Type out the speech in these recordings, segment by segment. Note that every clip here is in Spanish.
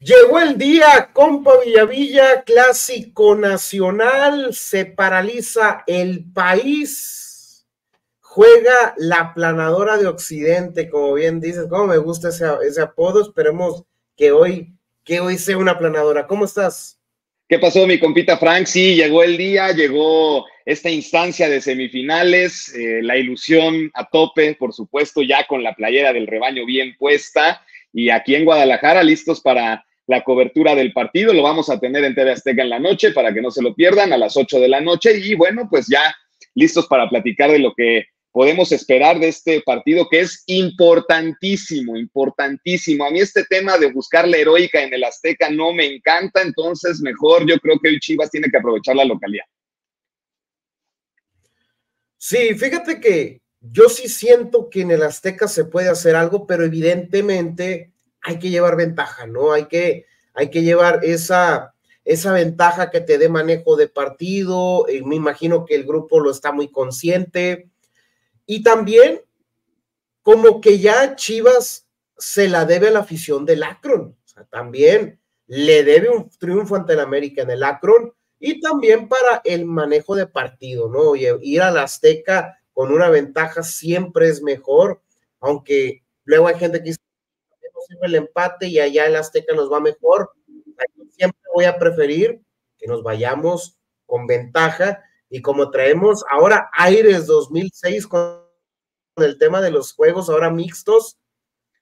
Llegó el día, compa Villavilla, clásico nacional, se paraliza el país, juega la planadora de Occidente, como bien dices, como me gusta ese, apodo, esperemos que hoy, que hoy sea una planadora. ¿Cómo estás? ¿Qué pasó, mi compita Frank? Sí, llegó el día, llegó esta instancia de semifinales, eh, la ilusión a tope, por supuesto, ya con la playera del rebaño bien puesta y aquí en Guadalajara listos para la cobertura del partido. Lo vamos a tener en TV Azteca en la noche para que no se lo pierdan a las 8 de la noche. Y bueno, pues ya listos para platicar de lo que podemos esperar de este partido que es importantísimo, importantísimo. A mí este tema de buscar la heroica en el Azteca no me encanta, entonces mejor yo creo que hoy Chivas tiene que aprovechar la localidad. Sí, fíjate que yo sí siento que en el Azteca se puede hacer algo, pero evidentemente hay que llevar ventaja, ¿no? Hay que, hay que llevar esa, esa ventaja que te dé manejo de partido. y me imagino que el grupo lo está muy consciente. Y también, como que ya Chivas se la debe a la afición del Akron. O sea, también le debe un triunfo ante el América en el Akron y también para el manejo de partido, ¿no? Ir a la Azteca con una ventaja siempre es mejor, aunque luego hay gente que dice el empate y allá el Azteca nos va mejor. Siempre voy a preferir que nos vayamos con ventaja y como traemos ahora Aires 2006 con el tema de los juegos ahora mixtos,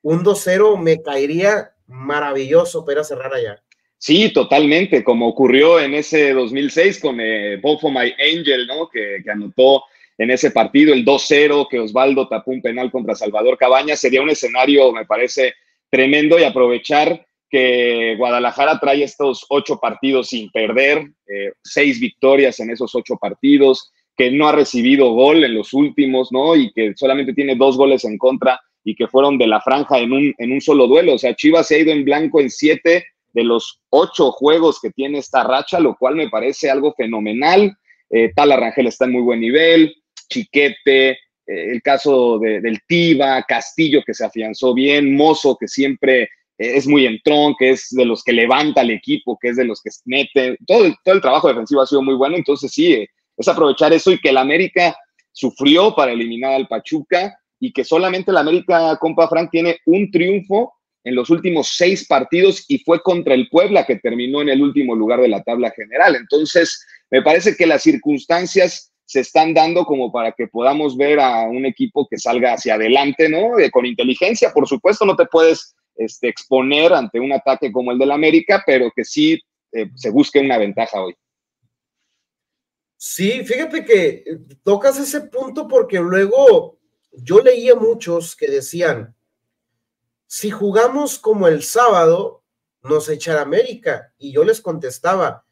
un 2-0 me caería maravilloso para cerrar allá. Sí, totalmente, como ocurrió en ese 2006 con eh, Bofo My Angel, ¿no? Que, que anotó en ese partido el 2-0, que Osvaldo tapó un penal contra Salvador Cabañas. Sería un escenario, me parece, tremendo y aprovechar que Guadalajara trae estos ocho partidos sin perder, eh, seis victorias en esos ocho partidos, que no ha recibido gol en los últimos, ¿no? Y que solamente tiene dos goles en contra y que fueron de la franja en un, en un solo duelo. O sea, Chivas se ha ido en blanco en siete de los ocho juegos que tiene esta racha, lo cual me parece algo fenomenal. Eh, Tal Arrangel está en muy buen nivel, Chiquete, eh, el caso de, del Tiva, Castillo que se afianzó bien, Mozo que siempre eh, es muy entrón, que es de los que levanta el equipo, que es de los que mete, todo el, todo el trabajo defensivo ha sido muy bueno, entonces sí, eh, es aprovechar eso y que el América sufrió para eliminar al Pachuca y que solamente el América, compa Frank, tiene un triunfo en los últimos seis partidos y fue contra el Puebla que terminó en el último lugar de la tabla general. Entonces, me parece que las circunstancias se están dando como para que podamos ver a un equipo que salga hacia adelante, ¿no? con inteligencia, por supuesto, no te puedes este, exponer ante un ataque como el del América, pero que sí eh, se busque una ventaja hoy. Sí, fíjate que tocas ese punto porque luego yo leía muchos que decían, si jugamos como el sábado, nos echa América. Y yo les contestaba,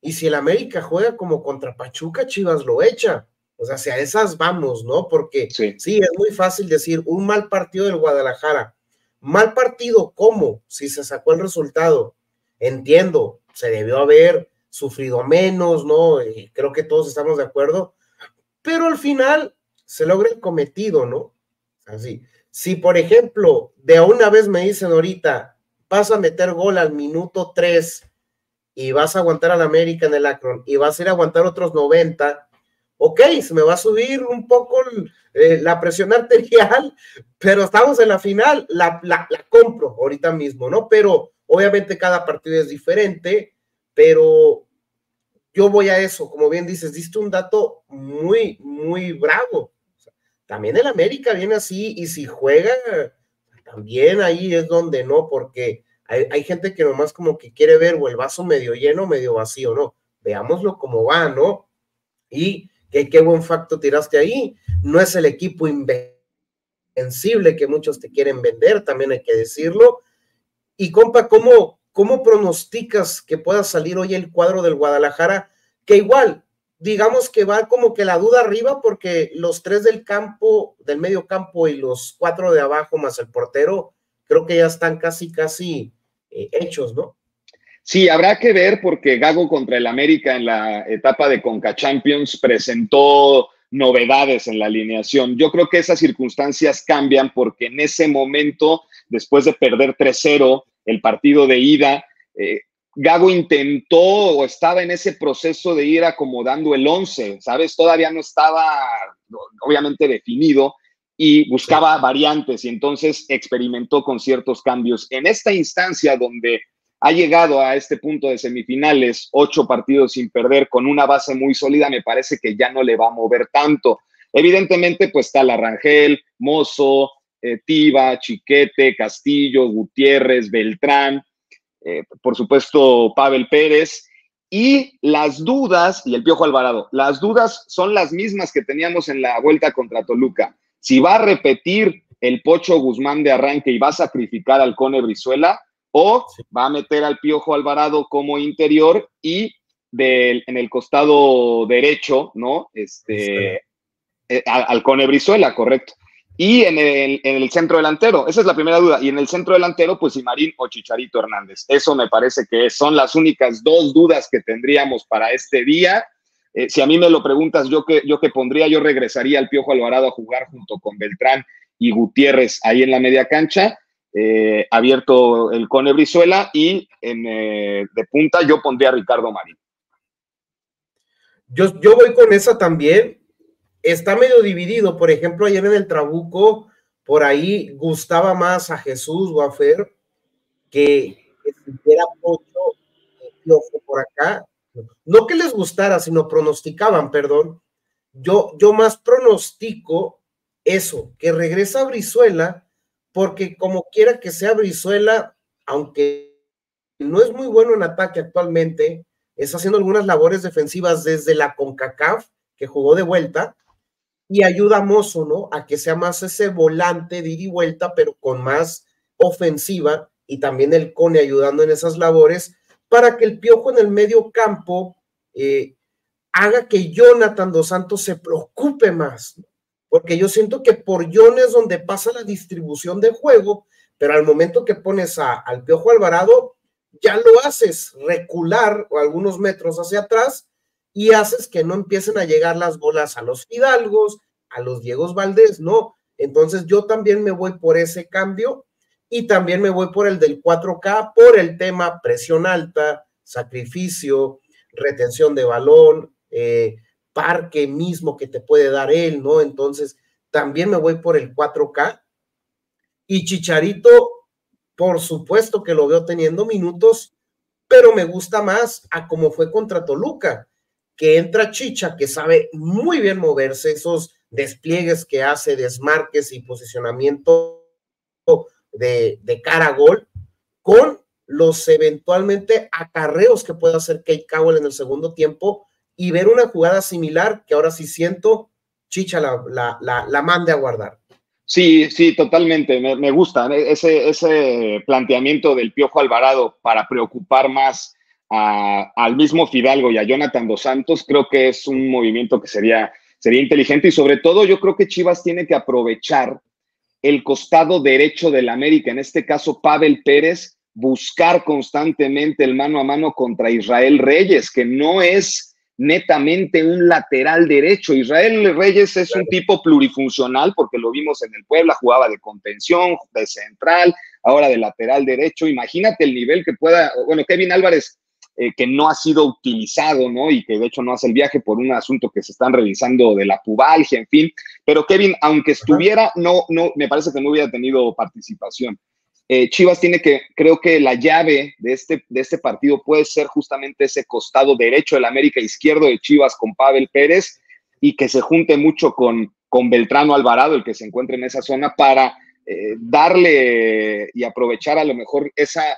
y si el América juega como contra Pachuca, Chivas lo echa. O sea, si a esas vamos, ¿no? Porque sí. es muy fácil decir un mal partido del Guadalajara. Mal partido, ¿cómo? Si se sacó el resultado. Entiendo, se debió haber sufrido menos, ¿no? Y creo que todos estamos de acuerdo. Pero al final se logra el cometido, ¿no? Así. Si, por ejemplo, de una vez me dicen ahorita, vas a meter gol al minuto 3 y vas a aguantar al América en el Akron y vas a ir a aguantar otros 90, ok, se me va a subir un poco eh, la presión arterial, pero estamos en la final, la, la, compro ahorita mismo, ¿no? Pero obviamente cada partido es diferente, pero yo voy a eso, como bien dices, diste un dato muy, muy bravo. también el América viene así y si juega, también ahí es donde no, porque hay, gente que nomás como que quiere ver o el vaso medio lleno, medio vacío, ¿no? Veámoslo como va, ¿no? Y qué, buen facto tiraste ahí. No es el equipo invencible que muchos te quieren vender, también hay que decirlo. Y compa, ¿cómo, cómo pronosticas que pueda salir hoy el cuadro del Guadalajara? Que igual, digamos que va como que la duda arriba porque los tres del campo, del medio campo y los cuatro de abajo más el portero, creo que ya están casi, casi eh, hechos, ¿no? Sí, habrá que ver porque Gago contra el América en la etapa de Conca Champions presentó novedades en la alineación. Yo creo que esas circunstancias cambian porque en ese momento, después de perder 3-0 el partido de ida, eh, Gago intentó o estaba en ese proceso de ir acomodando el 11, ¿sabes? Todavía no estaba obviamente definido y buscaba variantes y entonces experimentó con ciertos cambios. En esta instancia donde ha llegado a este punto de semifinales, ocho partidos sin perder, con una base muy sólida, me parece que ya no le va a mover tanto. Evidentemente, pues está la Rangel, Mozo, eh, Tiva, Chiquete, Castillo, Gutiérrez, Beltrán, eh, por supuesto, Pavel Pérez. Y las dudas, y el Piojo Alvarado, las dudas son las mismas que teníamos en la vuelta contra Toluca. Si va a repetir el Pocho Guzmán de arranque y va a sacrificar al Cone Brizuela, o va a meter al Piojo Alvarado como interior y en el costado derecho, ¿no? Este, eh, al, Cone Brizuela, correcto. Y en el, en el, centro delantero, esa es la primera duda. Y en el centro delantero, pues Marín o Chicharito Hernández. Eso me parece que son las únicas dos dudas que tendríamos para este día. Eh, si a mí me lo preguntas, yo que, yo que pondría, yo regresaría al Piojo Alvarado a jugar junto con Beltrán y Gutiérrez ahí en la media cancha. Eh, abierto el Cone Brizuela y en, eh, de punta yo pondría a Ricardo Marín. Yo, yo voy con esa también. Está medio dividido. Por ejemplo, ayer en el Trabuco, por ahí gustaba más a Jesús o que, sintiera Pocho por acá. No que les gustara, sino pronosticaban, perdón. Yo, yo más pronostico eso, que regresa a Brizuela porque como quiera que sea Brizuela, aunque no es muy bueno en ataque actualmente, está haciendo algunas labores defensivas desde la CONCACAF, que jugó de vuelta, y ayuda a ¿no? A que sea más ese volante de ida y vuelta, pero con más ofensiva, y también el Cone ayudando en esas labores, para que el Piojo en el medio campo eh, haga que Jonathan Dos Santos se preocupe más, porque yo siento que por John es donde pasa la distribución de juego, pero al momento que pones a, al Piojo Alvarado, ya lo haces recular o algunos metros hacia atrás y haces que no empiecen a llegar las bolas a los Hidalgos, a los Diegos Valdés, no. Entonces yo también me voy por ese cambio y también me voy por el del 4K, por el tema presión alta, sacrificio, retención de balón, eh, parque mismo que te puede dar él, ¿no? Entonces, también me voy por el 4K. Y Chicharito, por supuesto que lo veo teniendo minutos, pero me gusta más a como fue contra Toluca, que entra Chicha, que sabe muy bien moverse, esos despliegues que hace, desmarques y posicionamiento de, de cara a gol, con los eventualmente acarreos que puede hacer Kate Cowell en el segundo tiempo, y ver una jugada similar que ahora sí siento, Chicha la, la, la, mande a guardar. Sí, sí, totalmente. Me, gusta ese, ese planteamiento del Piojo Alvarado para preocupar más al mismo Fidalgo y a Jonathan Dos Santos. Creo que es un movimiento que sería, sería inteligente y sobre todo yo creo que Chivas tiene que aprovechar el costado derecho del América, en este caso Pavel Pérez, buscar constantemente el mano a mano contra Israel Reyes, que no es netamente un lateral derecho. Israel Reyes es un tipo plurifuncional porque lo vimos en el Puebla, jugaba de contención, de central, ahora de lateral derecho. Imagínate el nivel que pueda, bueno, Kevin Álvarez, eh, que no ha sido utilizado, ¿no? Y que de hecho no hace el viaje por un asunto que se están revisando de la pubalgia, en fin. Pero Kevin, aunque estuviera, no, no, me parece que no hubiera tenido participación. Eh, Chivas tiene que, creo que la llave de este, de este partido puede ser justamente ese costado derecho del América, izquierdo de Chivas con Pavel Pérez y que se junte mucho con, con Beltrano Alvarado, el que se encuentra en esa zona, para eh, darle y aprovechar a lo mejor esa,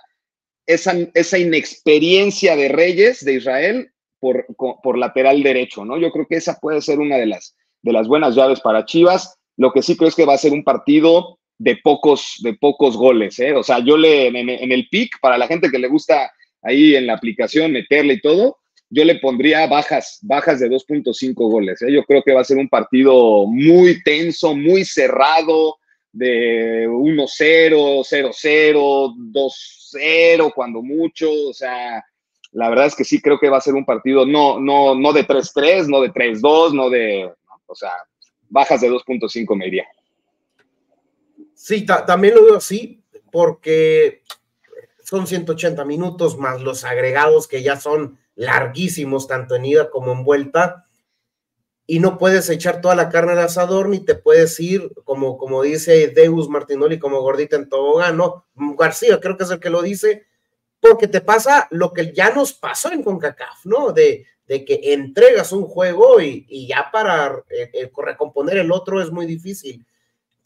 esa, inexperiencia de Reyes de Israel por, lateral derecho, ¿no? Yo creo que esa puede ser una de las, de las buenas llaves para Chivas. Lo que sí creo es que va a ser un partido de pocos, de pocos goles. ¿eh? O sea, yo le, en, el pick, para la gente que le gusta ahí en la aplicación meterle y todo, yo le pondría bajas, bajas de 2.5 goles. ¿eh? Yo creo que va a ser un partido muy tenso, muy cerrado, de 1-0, 0-0, 2-0, cuando mucho. O sea, la verdad es que sí creo que va a ser un partido no, no, no de 3-3, no de 3-2, no de, o sea, bajas de 2.5 me iría. Sí, también lo veo así, porque son 180 minutos más los agregados que ya son larguísimos, tanto en ida como en vuelta, y no puedes echar toda la carne al asador, ni te puedes ir, como, como dice Deus Martinoli, como gordita en tobogán, ¿no? García creo que es el que lo dice, porque te pasa lo que ya nos pasó en CONCACAF, ¿no? De, de que entregas un juego y, ya para eh, recomponer el otro es muy difícil.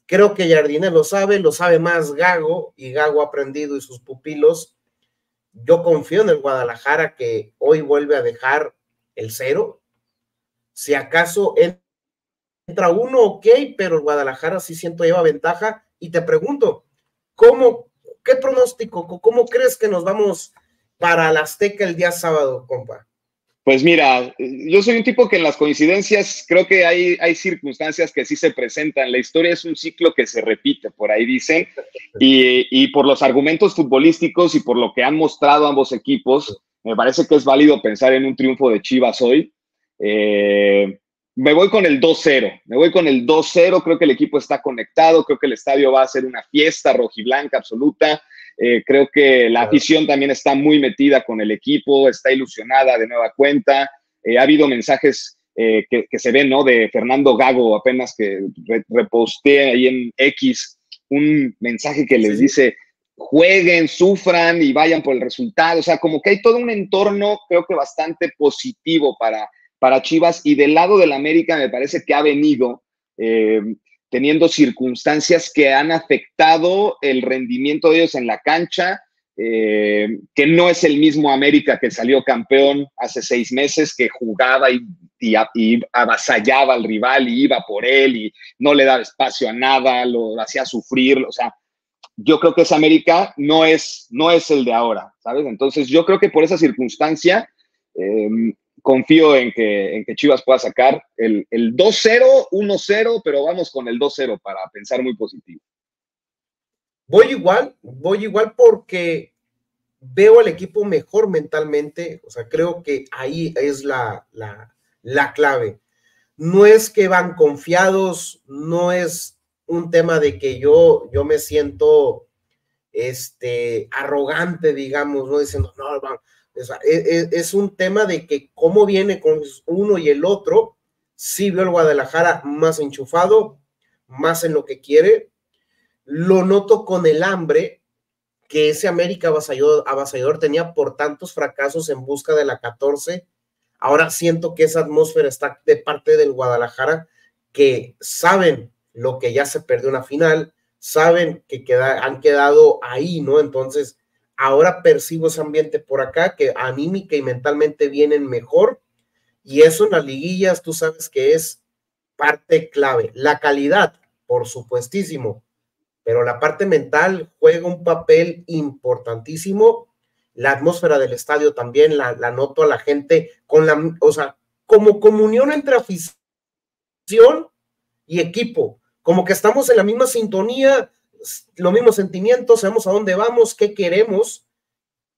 Creo que Jardine lo sabe, lo sabe más Gago y Gago ha aprendido y sus pupilos. Yo confío en el Guadalajara que hoy vuelve a dejar el cero. Si acaso entra uno, ok, pero Guadalajara sí siento lleva ventaja. Y te pregunto, ¿cómo, qué pronóstico, cómo crees que nos vamos para la Azteca el día sábado, compa? Pues mira, yo soy un tipo que en las coincidencias creo que hay, hay circunstancias que sí se presentan. La historia es un ciclo que se repite, por ahí dicen, y, y, por los argumentos futbolísticos y por lo que han mostrado ambos equipos, me parece que es válido pensar en un triunfo de Chivas hoy. Eh, me voy con el 2-0, me voy con el 2-0, creo que el equipo está conectado, creo que el estadio va a ser una fiesta rojiblanca absoluta. Eh, creo que la afición también está muy metida con el equipo, está ilusionada de nueva cuenta. Eh, ha habido mensajes eh, que, se ven, ¿no? De Fernando Gago, apenas que reposté ahí en X un mensaje que les dice, jueguen, sufran y vayan por el resultado. O sea, como que hay todo un entorno, creo que bastante positivo para, para Chivas. Y del lado del América me parece que ha venido teniendo circunstancias que han afectado el rendimiento de ellos en la cancha, eh, que no es el mismo América que salió campeón hace seis meses, que jugaba y, y, avasallaba al rival y iba por él y no le daba espacio a nada, lo hacía sufrir, o sea, yo creo que ese América no es, no es el de ahora, ¿sabes? Entonces yo creo que por esa circunstancia eh, confío en que, en que Chivas pueda sacar el, el 2-0, 1-0, pero vamos con el 2-0 para pensar muy positivo. Voy igual, voy igual porque veo al equipo mejor mentalmente, o sea, creo que ahí es la, la, la clave. No es que van confiados, no es un tema de que yo, yo me siento este, arrogante, digamos, no diciendo, no, es, e, es, un tema de que cómo viene con uno y el otro. Sí veo el Guadalajara más enchufado, más en lo que quiere. Lo noto con el hambre que ese América avasallador, avasallador tenía por tantos fracasos en busca de la 14. Ahora siento que esa atmósfera está de parte del Guadalajara, que saben lo que ya se perdió una final, saben que queda, han quedado ahí, ¿no? Entonces, ahora percibo ese ambiente por acá que anímica y mentalmente vienen mejor. Y eso en las liguillas, tú sabes que es parte clave. La calidad, por supuestísimo, pero la parte mental juega un papel importantísimo. La atmósfera del estadio también la, la noto a la gente con la, o sea, como comunión entre afición y equipo, como que estamos en la misma sintonía, los mismos sentimientos, sabemos a dónde vamos, qué queremos,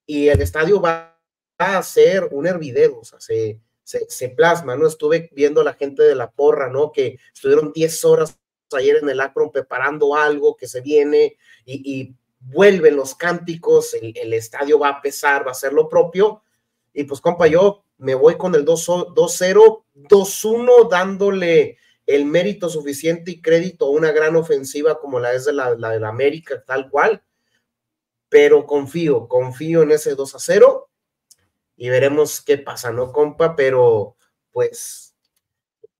y el estadio va a ser un hervidero, o sea, se, se, plasma, ¿no? Estuve viendo a la gente de la porra, ¿no? Que estuvieron 10 horas ayer en el Acron preparando algo que se viene y, vuelven los cánticos, el, el, estadio va a pesar, va a ser lo propio. Y pues, compa, yo me voy con el 2-0, 2-1, dándole el mérito suficiente y crédito a una gran ofensiva como la es de la, de la América, tal cual. Pero confío, confío en ese 2 a 0 y veremos qué pasa, ¿no, compa? Pero pues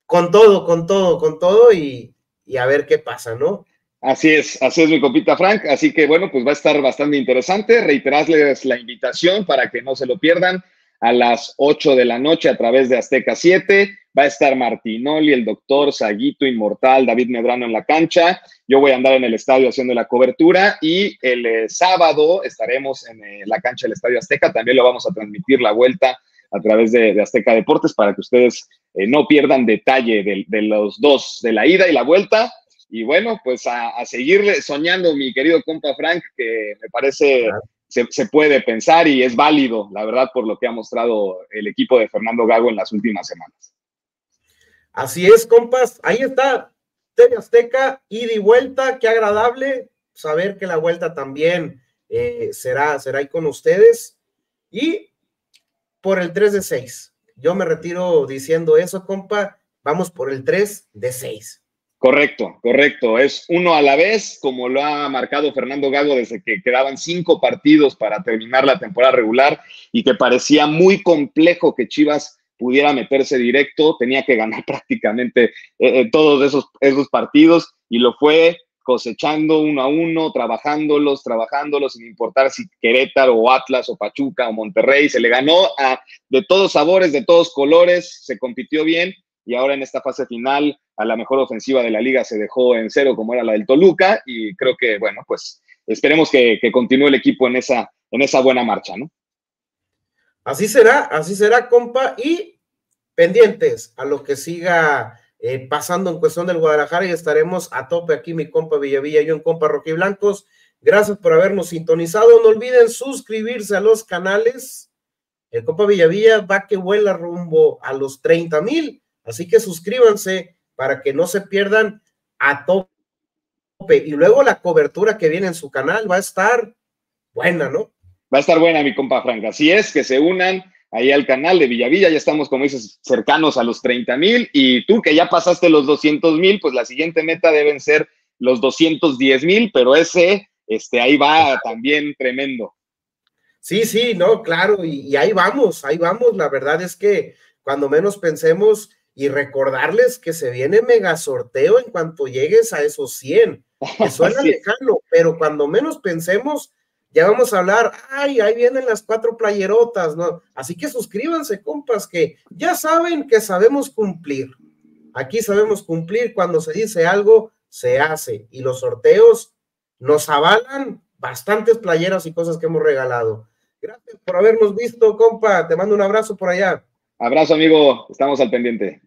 con todo, con todo, con todo y, y a ver qué pasa, ¿no? Así es, así es mi copita Frank. Así que bueno, pues va a estar bastante interesante. Reiterarles la invitación para que no se lo pierdan a las 8 de la noche a través de Azteca 7 va a estar Martinoli, el doctor Saguito Inmortal, David Medrano en la cancha. Yo voy a andar en el estadio haciendo la cobertura y el eh, sábado estaremos en eh, la cancha del Estadio Azteca. También lo vamos a transmitir la vuelta a través de, Azteca Deportes para que ustedes eh, no pierdan detalle de, los dos, de la ida y la vuelta. Y bueno, pues a, a seguirle soñando, mi querido compa Frank, que me parece se, puede pensar y es válido, la verdad, por lo que ha mostrado el equipo de Fernando Gago en las últimas semanas. Así es, compas. Ahí está TV Azteca, ida y vuelta. Qué agradable saber que la vuelta también eh, será, será ahí con ustedes. Y por el 3 de 6. Yo me retiro diciendo eso, compa. Vamos por el 3 de 6. Correcto, correcto. Es uno a la vez, como lo ha marcado Fernando Gago desde que quedaban cinco partidos para terminar la temporada regular y que parecía muy complejo que Chivas pudiera meterse directo, tenía que ganar prácticamente eh, eh, todos esos, esos partidos y lo fue cosechando uno a uno, trabajándolos, trabajándolos, sin importar si Querétaro o Atlas o Pachuca o Monterrey, se le ganó a, de todos sabores, de todos colores, se compitió bien y ahora en esta fase final a la mejor ofensiva de la liga se dejó en cero como era la del Toluca y creo que, bueno, pues esperemos que, continúe el equipo en esa, en esa buena marcha, ¿no? Así será, así será, compa, y pendientes a lo que siga eh, pasando en cuestión del Guadalajara y estaremos a tope aquí, mi compa Villavilla y yo en compa Rojiblancos. Gracias por habernos sintonizado. No olviden suscribirse a los canales. El compa Villavilla va que vuela rumbo a los 30 mil. Así que suscríbanse para que no se pierdan a tope. Y luego la cobertura que viene en su canal va a estar buena, ¿no? Va a estar buena, mi compa Franca. Así es, que se unan ahí al canal de Villavilla, ya estamos, como dices, cercanos a los 30 mil, y tú que ya pasaste los 200 mil, pues la siguiente meta deben ser los 210 mil, pero ese, este, ahí va también tremendo. Sí, sí, no, claro, y, ahí vamos, ahí vamos, la verdad es que cuando menos pensemos y recordarles que se viene mega sorteo en cuanto llegues a esos 100, que suena lejano, pero cuando menos pensemos, ya vamos a hablar, ay, ahí vienen las cuatro playerotas, ¿no? Así que suscríbanse, compas, que ya saben que sabemos cumplir. Aquí sabemos cumplir, cuando se dice algo, se hace. Y los sorteos nos avalan bastantes playeras y cosas que hemos regalado. Gracias por habernos visto, compa. Te mando un abrazo por allá. Abrazo, amigo. Estamos al pendiente.